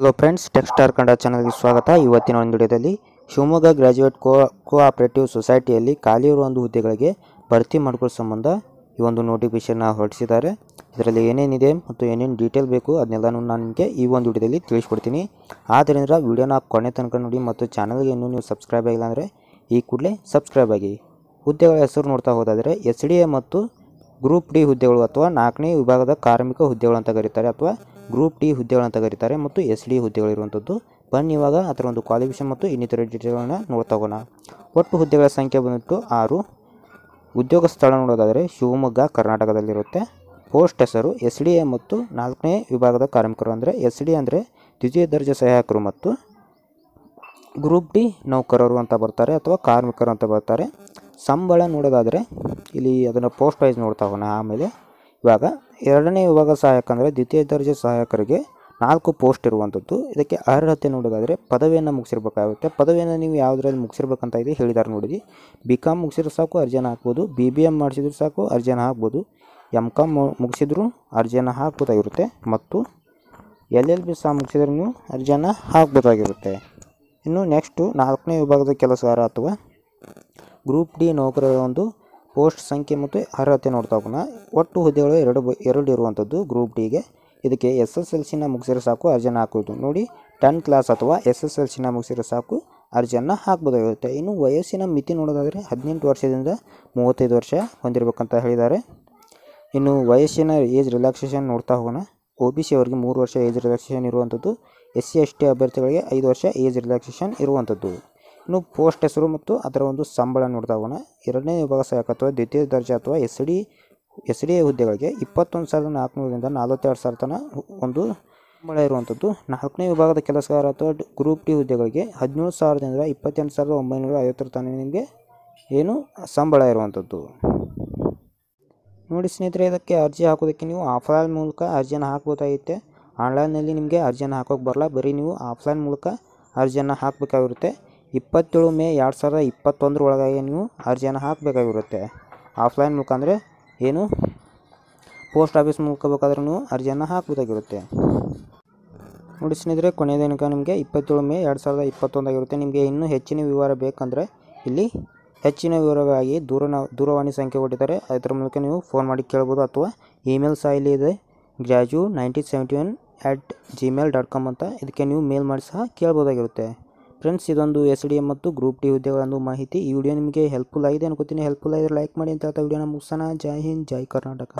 Hello friends ಟೆಕ್ಸ್ಟಾರ್ Kannada ಚಾನಲ್ಗೆ ಸ್ವಾಗತ. ಇವತ್ತಿನ ಒಂದು ವಿಡಿಯೋದಲ್ಲಿ ಶಿವಮೊಗ್ಗ ಗ್ರಾಜ್ಯುಯೇಟ್ ಕೋ ಕೋಆಪರೇಟಿವ್ ಸೊಸೈಟಿಯಲ್ಲಿ ಖಾಲಿ ಇರುವ ಒಂದು ಹುದ್ದೆಗಳಿಗೆ ಭರ್ತಿ ಮಾಡ್ಕೊಳ್ಳೋ ಸಂಬಂಧ ಈ ಒಂದು ನೋಟಿಫಿಕೇಶನ್ನ ಹೊರಡಿಸಿದ್ದಾರೆ. ಇದರಲ್ಲಿ ಏನೇನಿದೆ ಮತ್ತು ಏನೇನು ಡೀಟೇಲ್ ಬೇಕು ಅದನ್ನೆಲ್ಲನೂ ನಾನು ನಿಮಗೆ ಈ ಒಂದು ವಿಡಿಯೋದಲ್ಲಿ ತಿಳಿಸ್ಕೊಡ್ತೀನಿ. ಆದ್ದರಿಂದ ವಿಡಿಯೋನ ಕೊನೆ ತನಕ ನೋಡಿ ಮತ್ತು ಚಾನಲ್ಗೆ ಇನ್ನೂ ನೀವು ಸಬ್ಸ್ಕ್ರೈಬ್ ಆಗಿಲ್ಲ ಅಂದರೆ ಈ ಕೂಡಲೇ ಸಬ್ಸ್ಕ್ರೈಬ್ ಆಗಿ. ಹುದ್ದೆಗಳ ಹೆಸರು ನೋಡ್ತಾ ಹೋದಾದರೆ ಎಸ್ ಮತ್ತು ಗ್ರೂಪ್ ಡಿ ಹುದ್ದೆಗಳು ಅಥವಾ ನಾಲ್ಕನೇ ವಿಭಾಗದ ಕಾರ್ಮಿಕ ಹುದ್ದೆಗಳು ಅಂತ ಕರೀತಾರೆ ಅಥವಾ ಗ್ರೂಪ್ ಡಿ ಹುದ್ದೆಗಳು ಅಂತ ಕರೀತಾರೆ ಮತ್ತು ಎಸ್ ಡಿ ಹುದ್ದೆಗಳು ಇರುವಂಥದ್ದು. ಬನ್ನಿ ಇವಾಗ ಅದರ ಒಂದು ಕ್ವಾಲಿಫಿಕೇಷನ್ ಮತ್ತು ಇನ್ನಿತರ ಡೀಟೇಲ್ಗಳನ್ನ ನೋಡ್ತಾ ಹೋಗೋಣ. ಒಟ್ಟು ಹುದ್ದೆಗಳ ಸಂಖ್ಯೆ ಬಂದ್ಬಿಟ್ಟು ಆರು. ಉದ್ಯೋಗ ಸ್ಥಳ ನೋಡೋದಾದರೆ ಶಿವಮೊಗ್ಗ, ಕರ್ನಾಟಕದಲ್ಲಿರುತ್ತೆ. ಪೋಸ್ಟ್ ಹೆಸರು ಎಸ್ ಡಿ ಎ ಮತ್ತು ನಾಲ್ಕನೇ ವಿಭಾಗದ ಕಾರ್ಮಿಕರು ಅಂದರೆ ಎಸ್ ಡಿ ಅಂದರೆ ದ್ವಿತೀಯ ದರ್ಜೆ ಸಹಾಯಕರು ಮತ್ತು ಗ್ರೂಪ್ ಡಿ ನೌಕರರು ಅಂತ ಬರ್ತಾರೆ ಅಥವಾ ಕಾರ್ಮಿಕರು ಅಂತ ಬರ್ತಾರೆ. ಸಂಬಳ ನೋಡೋದಾದರೆ ಇಲ್ಲಿ ಅದನ್ನು ಪೋಸ್ಟ್ ವೈಸ್ ನೋಡ್ತಾ ಹೋಗೋಣ. ಆಮೇಲೆ ಇವಾಗ ಎರಡನೇ ವಿಭಾಗ ಸಹಾಯಕ ಅಂದರೆ ದ್ವಿತೀಯ ದರ್ಜೆ ಸಹಾಯಕರಿಗೆ ನಾಲ್ಕು ಪೋಸ್ಟ್ ಇರುವಂಥದ್ದು ಇದಕ್ಕೆ ಅರ್ಹತೆ ನೋಡೋದಾದರೆ ಪದವಿಯನ್ನು ಮುಗಿಸಿರ್ಬೇಕಾಗುತ್ತೆ. ಪದವಿಯನ್ನು ನೀವು ಯಾವುದ್ರಲ್ಲಿ ಮುಗಿಸಿರ್ಬೇಕಂತ ಇದೆ ಹೇಳಿದ್ದಾರೆ ನೋಡಿದಿ ಬಿ ಕಾಮ್ ಮುಗಿಸಿದ್ರೆ ಸಾಕು, ಅರ್ಜಿಯನ್ನು ಹಾಕ್ಬೋದು. ಬಿ ಬಿ ಎಂ ಮಾಡಿಸಿದ್ರು ಸಾಕು, ಅರ್ಜಿಯನ್ನು ಹಾಕ್ಬೋದು. ಎಂ ಕಾಮ್ ಮುಗಿಸಿದ್ರು ಅರ್ಜಿಯನ್ನು ಹಾಕ್ಬೋದಾಗಿರುತ್ತೆ ಮತ್ತು ಎಲ್ ಎಲ್ ಬಿ ಸಹ ಮುಗಿಸಿದ್ರೆ ನೀವು ಅರ್ಜಿಯನ್ನು ಹಾಕ್ಬೋದಾಗಿರುತ್ತೆ. ಇನ್ನು ನೆಕ್ಸ್ಟು ನಾಲ್ಕನೇ ವಿಭಾಗದ ಕೆಲಸಗಾರ ಅಥವಾ ಗ್ರೂಪ್ ಡಿ ನೌಕರರ ಒಂದು ಪೋಸ್ಟ್ ಸಂಖ್ಯೆ ಮತ್ತು ಅರ್ಹತೆ ನೋಡ್ತಾ ಹೋಗೋಣ. ಒಟ್ಟು ಹುದ್ದೆಗಳು ಎರಡು ಎರಡು ಇರುವಂಥದ್ದು ಗ್ರೂಪ್ ಡಿಗೆ ಇದಕ್ಕೆ ಎಸ್ ಎಸ್ ಎಲ್ ಸಿನ ಮುಗಿಸಿದ್ರೆ ಸಾಕು, ಅರ್ಜಿಯನ್ನು ಹಾಕೋದು. ನೋಡಿ ಟೆನ್ ಕ್ಲಾಸ್ ಅಥವಾ ಎಸ್ ಎಸ್ ಎಲ್ ಸಿನ ಮುಗಿಸಿದ್ರೆ ಸಾಕು, ಅರ್ಜಿಯನ್ನು ಹಾಕ್ಬೋದಾಗಿರುತ್ತೆ. ಇನ್ನು ವಯಸ್ಸಿನ ಮಿತಿ ನೋಡೋದಾದರೆ ಹದಿನೆಂಟು ವರ್ಷದಿಂದ ಮೂವತ್ತೈದು ವರ್ಷ ಹೊಂದಿರಬೇಕಂತ ಹೇಳಿದ್ದಾರೆ. ಇನ್ನು ವಯಸ್ಸಿನ ಏಜ್ ರಿಲ್ಯಾಕ್ಸೇಷನ್ ನೋಡ್ತಾ ಹೋಗೋಣ. ಒ ಬಿ ಸಿ ಅವರಿಗೆ ಮೂರು ವರ್ಷ ಏಜ್ ರಿಲ್ಯಾಕ್ಸೇಷನ್ ಇರುವಂಥದ್ದು. ಎಸ್ ಸಿ ಎಸ್ ಟಿ ಅಭ್ಯರ್ಥಿಗಳಿಗೆ ಐದು ವರ್ಷ ಏಜ್ ರಿಲ್ಯಾಕ್ಸೇಷನ್ ಇರುವಂಥದ್ದು. ಇನ್ನು ಪೋಸ್ಟ್ ಹೆಸರು ಮತ್ತು ಅದರ ಒಂದು ಸಂಬಳ ನೋಡ್ತಾ ಎರಡನೇ ವಿಭಾಗ ಸಹಾಯಕ ಅಥವಾ ದ್ವಿತೀಯ ದರ್ಜೆ ಅಥವಾ ಎಸ್ ಡಿ ಎಸ್ ಡಿ ಹುದ್ದೆಗಳಿಗೆ ಇಪ್ಪತ್ತೊಂದು ಸಾವಿರದ ನಾಲ್ಕುನೂರರಿಂದ ನಲವತ್ತೆರಡು ಸಾವಿರ ತನಕ ಒಂದು ಸಂಬಳ ಇರುವಂಥದ್ದು. ನಾಲ್ಕನೇ ವಿಭಾಗದ ಕೆಲಸಗಾರ ಅಥವಾ ಗ್ರೂಪ್ ಡಿ ಹುದ್ದೆಗಳಿಗೆ ಹದಿನೇಳು ಸಾವಿರದಿಂದ ಇಪ್ಪತ್ತೆಂಟು ಸಾವಿರದ ಒಂಬೈನೂರ ಐವತ್ತರ ತನಕ ನಿಮಗೆ ಏನು ಸಂಬಳ ಇರುವಂಥದ್ದು. ನೋಡಿ ಸ್ನೇಹಿತರೆ, ಇದಕ್ಕೆ ಅರ್ಜಿ ಹಾಕೋದಕ್ಕೆ ನೀವು ಆಫ್ಲೈನ್ ಮೂಲಕ ಅರ್ಜಿಯನ್ನು ಹಾಕ್ಬೋದಾಗಿತ್ತೆ ಆನ್ಲೈನ್ನಲ್ಲಿ ನಿಮಗೆ ಅರ್ಜಿಯನ್ನು ಹಾಕೋಕ್ಕೆ ಬರಲ್ಲ. ಬರೀ ನೀವು ಆಫ್ಲೈನ್ ಮೂಲಕ ಅರ್ಜಿಯನ್ನು ಹಾಕಬೇಕಾಗಿರುತ್ತೆ. ಇಪ್ಪತ್ತೇಳು ಮೇ ಎರಡು ಸಾವಿರದ ಇಪ್ಪತ್ತೊಂದರ ಒಳಗಾಗಿ ನೀವು ಅರ್ಜಿಯನ್ನು ಹಾಕಬೇಕಾಗಿರುತ್ತೆ. ಆಫ್ಲೈನ್ ಅಂದರೆ ಏನು? ಪೋಸ್ಟ್ ಆಫೀಸ್ ಮೂಲಕ ಬೇಕಾದ್ರೆ ನೀವು ಅರ್ಜಿಯನ್ನು ಹಾಕಬೇಕಾಗಿರುತ್ತೆ. ನೋಡಿ ಸ್ನೇಹಿತರೆ, ಕೊನೆಯ ದಿನಾಂಕ ನಿಮಗೆ ಇಪ್ಪತ್ತೇಳು ಮೇ ಎರಡು ಸಾವಿರದ ಇಪ್ಪತ್ತೊಂದಾಗಿರುತ್ತೆ. ನಿಮಗೆ ಇನ್ನೂ ಹೆಚ್ಚಿನ ವಿವರ ಬೇಕಂದರೆ ಇಲ್ಲಿ ಹೆಚ್ಚಿನ ವಿವರವಾಗಿ ದೂರ ದೂರವಾಣಿ ಸಂಖ್ಯೆ ಕೊಟ್ಟಿದ್ದಾರೆ. ಅದರ ಮೂಲಕ ನೀವು ಫೋನ್ ಮಾಡಿ ಕೇಳ್ಬೋದು ಅಥವಾ ಇಮೇಲ್ ಸಹ ಇಲ್ಲಿ ಇದೆ. ಗ್ರ್ಯಾಜು nineteen seventy one at Gmail dot com ಅಂತ ಇದಕ್ಕೆ ನೀವು ಮೇಲ್ ಮಾಡಿ ಸಹ ಕೇಳ್ಬೋದಾಗಿರುತ್ತೆ. ಫ್ರೆಂಡ್ಸ್, ಇದೊಂದು ಎಸ್ ಡಿ ಎಂ ಮತ್ತು ಗ್ರೂಪ್ ಡಿ ಹುದ್ದೆಗಳೊಂದು ಮಾಹಿತಿ. ಈ ವಿಡಿಯೋ ನಿಮಗೆ ಹೆಲ್ಪ್ಫುಲ್ ಆಗಿದೆ ಅನ್ಕೋತೀನಿ. ಹೆಲ್ಪ್ಫುಲ್ ಆಗಿದ್ರೆ ಲೈಕ್ ಮಾಡಿ ಅಂತ ಹೇಳ್ತಾ ವಿಡಿಯೋನ ಮುಗಿಸೋಣ. ಜೈ ಹಿಂದ್, ಜೈ ಕರ್ನಾಟಕ.